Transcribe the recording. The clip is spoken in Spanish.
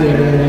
de